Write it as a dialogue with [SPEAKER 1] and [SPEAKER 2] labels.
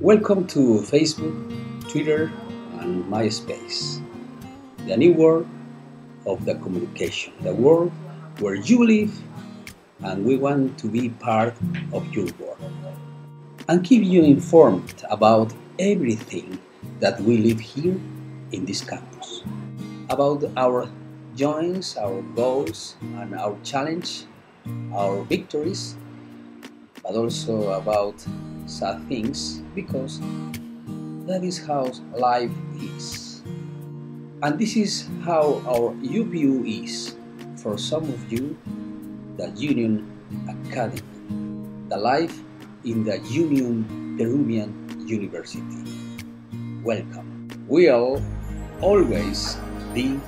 [SPEAKER 1] Welcome to Facebook, Twitter, and MySpace, the new world of the communication, the world where you live, and we want to be part of your world and keep you informed about everything that we live here in this campus about our joins, our goals, and our challenge, our victories, but also about sad things because that is how life is. And this is how our UPeU is for some of you, the Union Academy, the life in the Union Peruvian University. Welcome. We'll always be